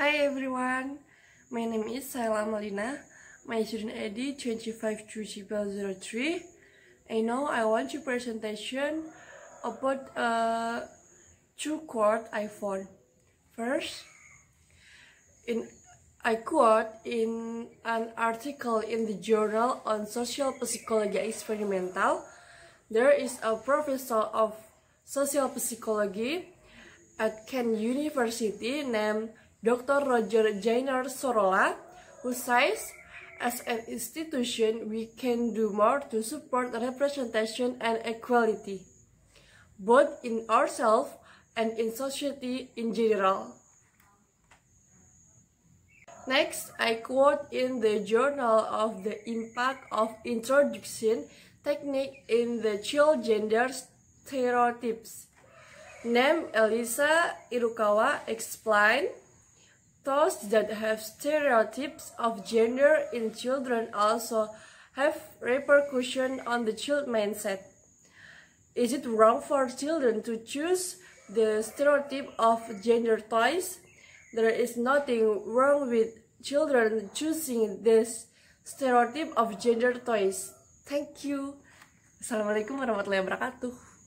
Hi everyone, my name is Saela Malina, my student ID 25 I know I want to presentation about a two quote iPhone. First, in I quote in an article in the journal on social psychology experimental, there is a professor of social psychology at Kent University named Dr. Roger Giner Sorolla, who says, as an institution, we can do more to support representation and equality, both in ourselves and in society in general. Next, I quote in the Journal of the Impact of Introduction Technique in the Child Gender Stereotypes. Name Elisa Irukawa explained those that have stereotypes of gender in children also have repercussion on the child mindset. Is it wrong for children to choose the stereotype of gender toys? There is nothing wrong with children choosing this stereotype of gender toys. Thank you. Assalamualaikum warahmatullahi wabarakatuh.